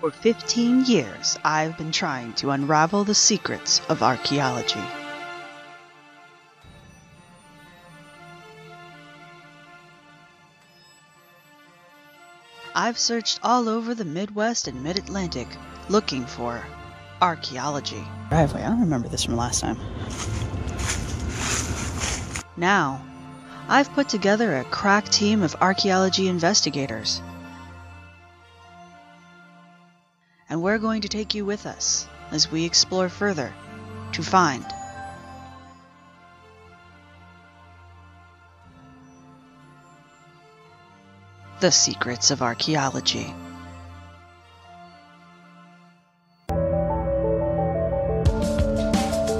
For 15 years, I've been trying to unravel the secrets of archaeology. I've searched all over the Midwest and Mid Atlantic looking for archaeology. Driveway, I don't remember this from last time. Now, I've put together a crack team of archaeology investigators. And we're going to take you with us as we explore further to find the secrets of archaeology.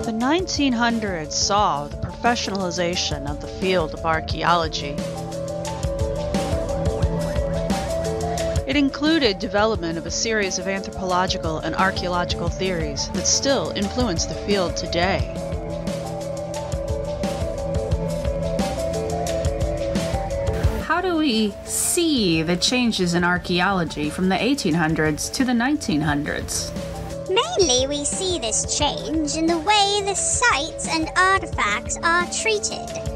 The 1900s saw the professionalization of the field of archaeology. It included development of a series of anthropological and archaeological theories that still influence the field today. How do we see the changes in archaeology from the 1800s to the 1900s? Mainly, we see this change in the way the sites and artifacts are treated.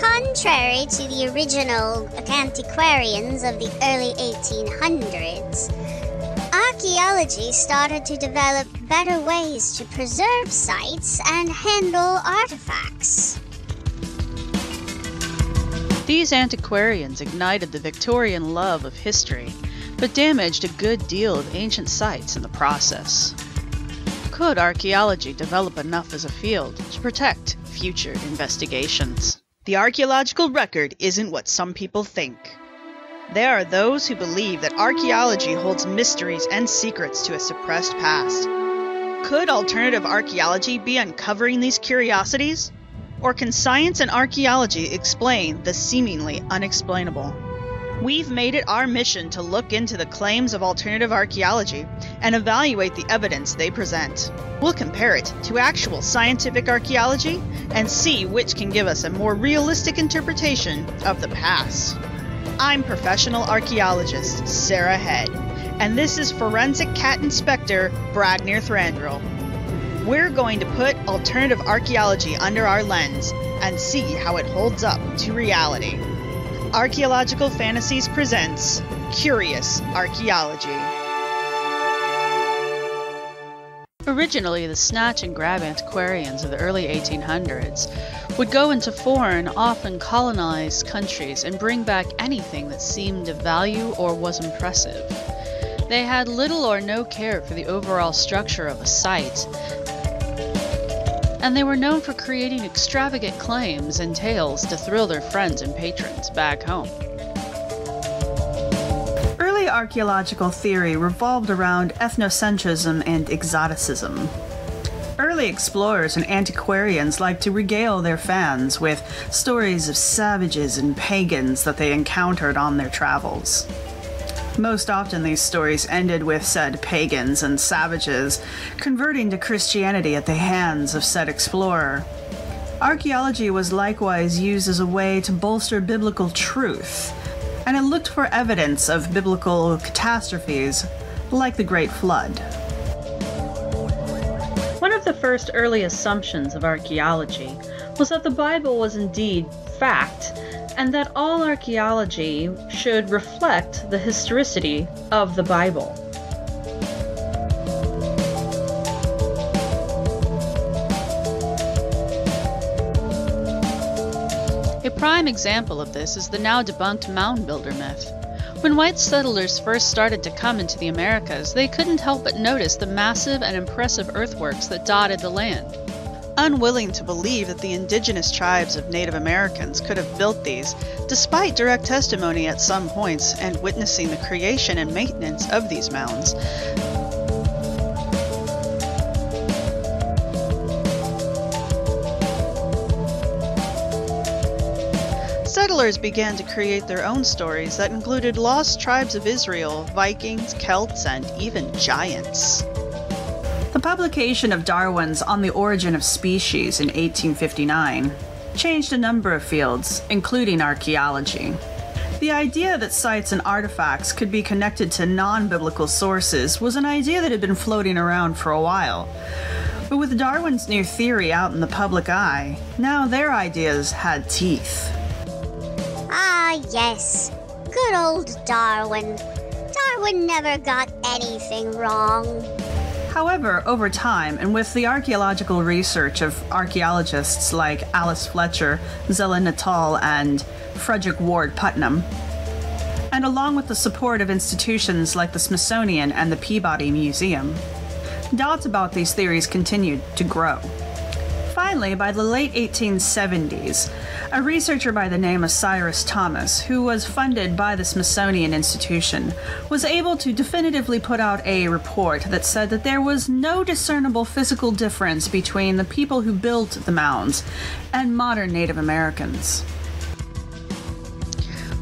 Contrary to the original antiquarians of the early 1800s, archaeology started to develop better ways to preserve sites and handle artifacts. These antiquarians ignited the Victorian love of history, but damaged a good deal of ancient sites in the process. Could archaeology develop enough as a field to protect future investigations? The archaeological record isn't what some people think. There are those who believe that archaeology holds mysteries and secrets to a suppressed past. Could alternative archaeology be uncovering these curiosities? Or can science and archaeology explain the seemingly unexplainable? We've made it our mission to look into the claims of alternative archaeology and evaluate the evidence they present. We'll compare it to actual scientific archaeology and see which can give us a more realistic interpretation of the past. I'm professional archaeologist Sara Head, and this is forensic cat inspector Bragnir Thrandrel. We're going to put alternative archaeology under our lens and see how it holds up to reality. Archaeological Fantasies presents Curious Archaeology. Originally, the snatch and grab antiquarians of the early 1800s would go into foreign, often colonized countries and bring back anything that seemed of value or was impressive. They had little or no care for the overall structure of a site, and they were known for creating extravagant claims and tales to thrill their friends and patrons back home. Early archaeological theory revolved around ethnocentrism and exoticism. Early explorers and antiquarians liked to regale their fans with stories of savages and pagans that they encountered on their travels. Most often, these stories ended with said pagans and savages converting to Christianity at the hands of said explorer. Archaeology was likewise used as a way to bolster biblical truth, and it looked for evidence of biblical catastrophes like the Great Flood. First early assumptions of archaeology was that the Bible was indeed fact and that all archaeology should reflect the historicity of the Bible. A prime example of this is the now debunked mound builder myth. When white settlers first started to come into the Americas, they couldn't help but notice the massive and impressive earthworks that dotted the land. Unwilling to believe that the indigenous tribes of Native Americans could have built these, despite direct testimony at some points and witnessing the creation and maintenance of these mounds, settlers began to create their own stories that included lost tribes of Israel, Vikings, Celts, and even giants. The publication of Darwin's On the Origin of Species in 1859 changed a number of fields, including archaeology. The idea that sites and artifacts could be connected to non biblical sources was an idea that had been floating around for a while. But with Darwin's new theory out in the public eye, now their ideas had teeth. Yes. Good old Darwin. Darwin never got anything wrong. However, over time, and with the archaeological research of archaeologists like Alice Fletcher, Zelia Nuttall, and Frederick Ward Putnam, and along with the support of institutions like the Smithsonian and the Peabody Museum, doubts about these theories continued to grow. Finally, by the late 1870s, a researcher by the name of Cyrus Thomas, who was funded by the Smithsonian Institution, was able to definitively put out a report that said that there was no discernible physical difference between the people who built the mounds and modern Native Americans.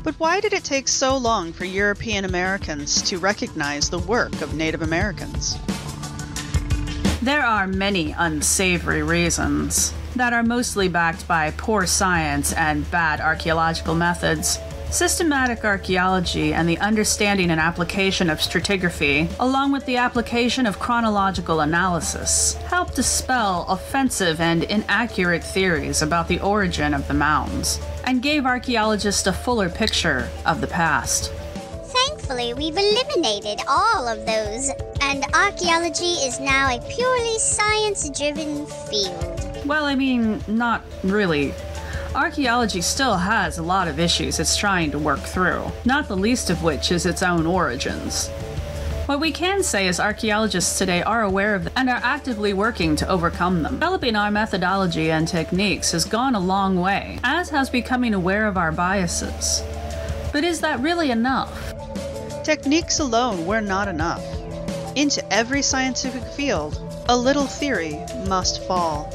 But why did it take so long for European Americans to recognize the work of Native Americans? There are many unsavory reasons that are mostly backed by poor science and bad archaeological methods. Systematic archaeology and the understanding and application of stratigraphy, along with the application of chronological analysis, help dispel offensive and inaccurate theories about the origin of the mounds, and gave archaeologists a fuller picture of the past. Thankfully, we've eliminated all of those, and archaeology is now a purely science driven field. Well, I mean, not really. Archaeology still has a lot of issues it's trying to work through, not the least of which is its own origins. What we can say is archaeologists today are aware of them and are actively working to overcome them. Developing our methodology and techniques has gone a long way, as has becoming aware of our biases. But is that really enough? Techniques alone were not enough. Into every scientific field, a little theory must fall.